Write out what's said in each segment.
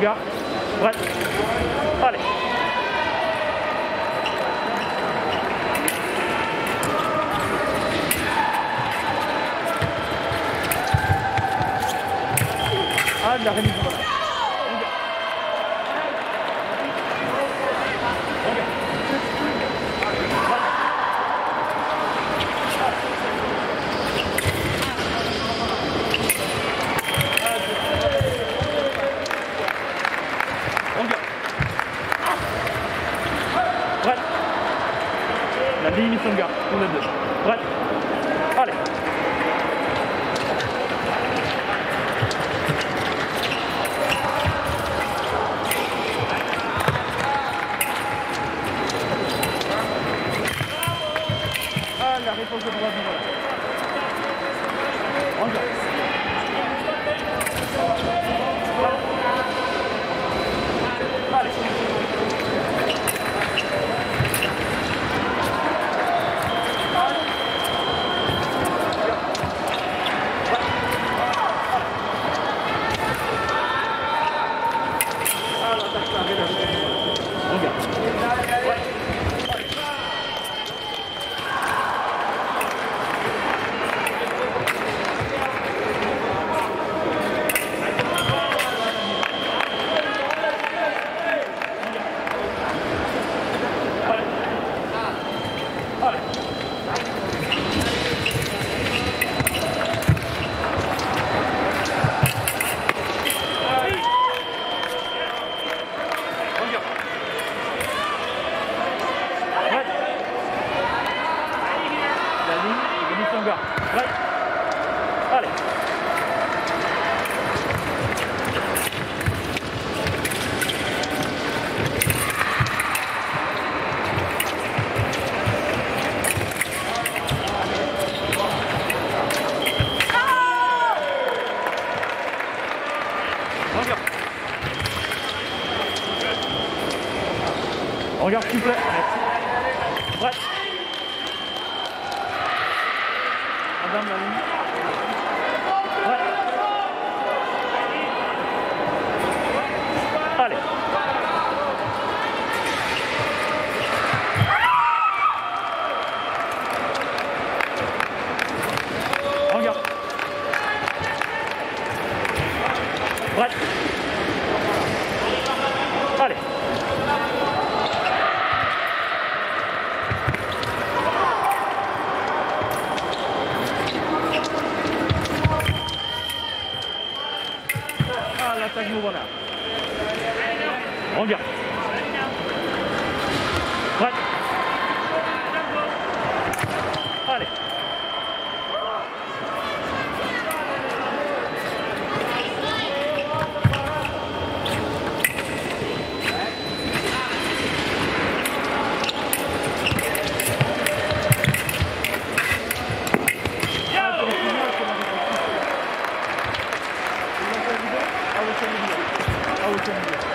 La ligne se gare. Prête Allez Ah, la remise voilà. Regarde. Regarde. Prête Se gare. On est deux. Prête What? Brighton.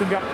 La ligne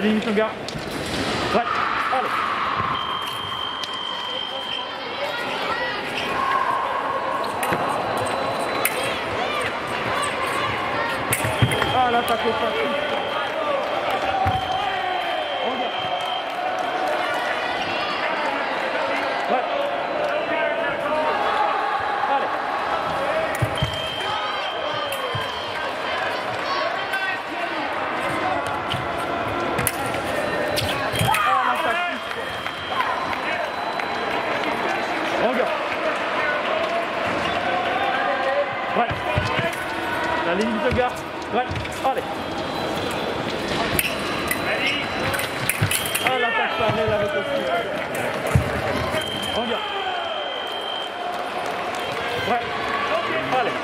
Ligne se garde. Ouais. Allez. Ah, l'attaque au facile. Regarde. Ouais. Allez. Ah, l'attaque. Regarde. Ouais. Ligne de garde. Ouais. Allez. Ah, l'attaque parallèle avec aussi. Regarde. Ouais. Allez.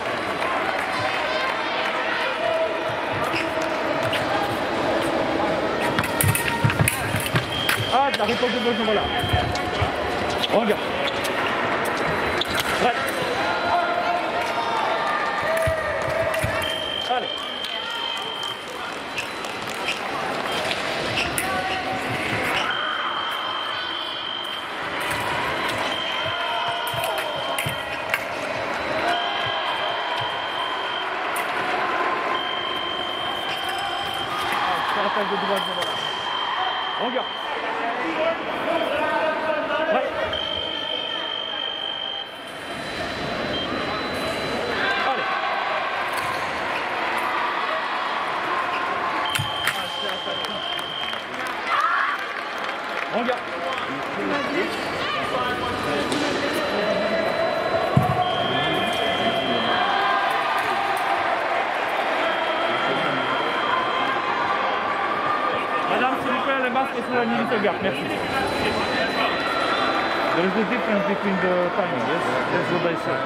Ah, la réponse de gauche, voilà. Regarde. Ouais. Allez. Sur attaque de droite, voilà. Regarde. Ouais. Allez. Ah, c'est attaquant. Regarde. Le masque est sur la ligne de garde. Merci. There is a difference between the timing, yes? That's what I said.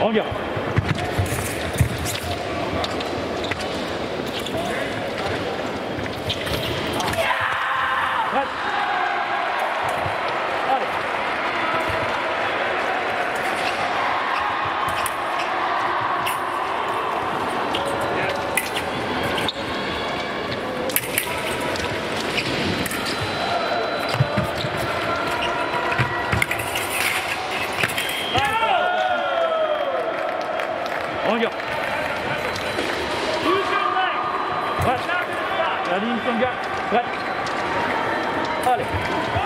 Regarde. Prête. Allez. Regarde. Use your leg. Prête. Not gonna stop. La ligne son gars. Prête. Allez.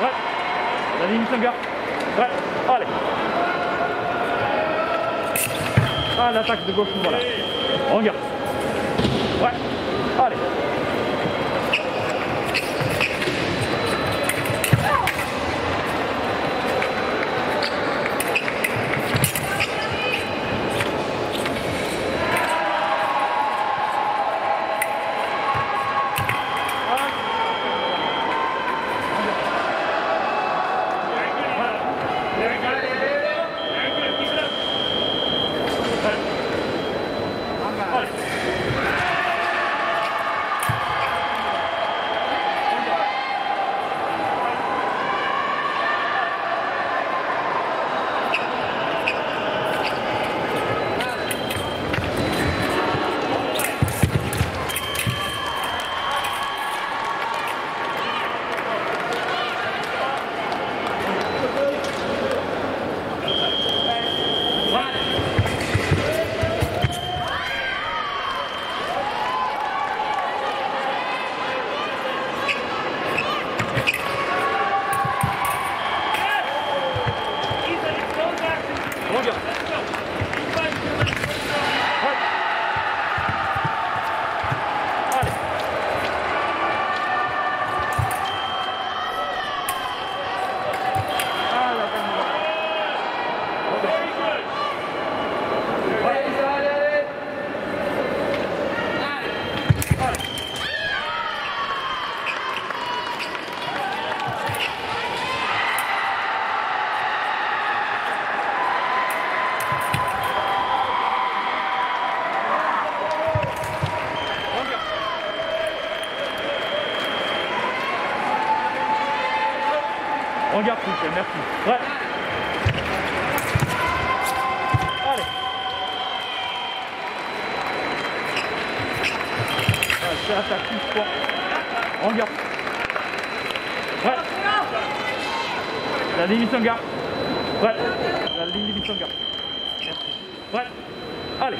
Ouais. La ligne longueur. Ouais. Allez. Ah, l'attaque de gauche, voilà. On regarde. Ouais. Allez. 공격. garde. Ouais. La ligne de. Ouais. La ligne de garde. Merci. Ouais. Allez.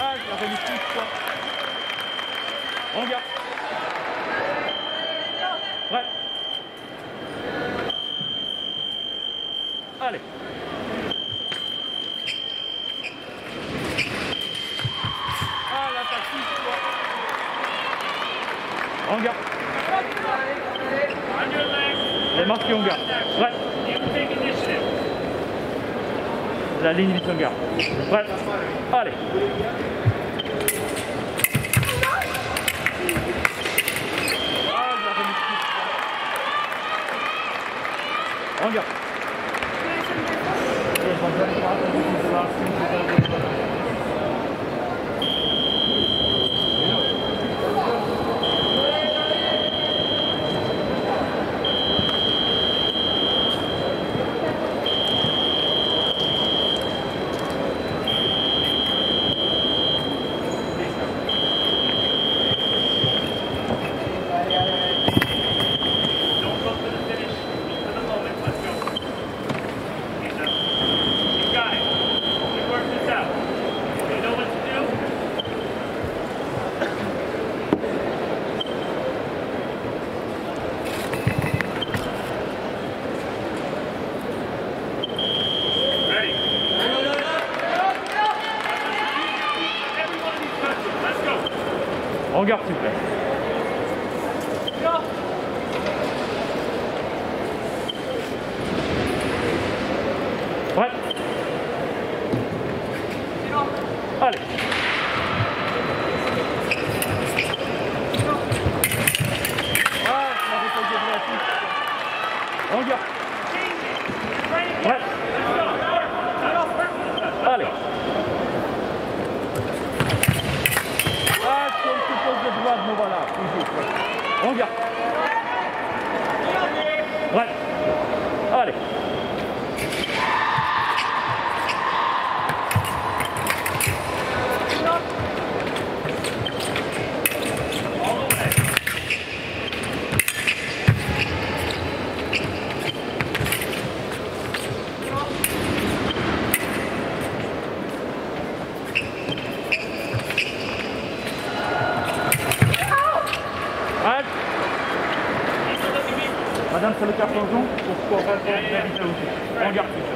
Ah, je l'avais mis tout, quoi. longueur. Les La ligne vite longueur. Prêt. Allez. Vérifier aussi.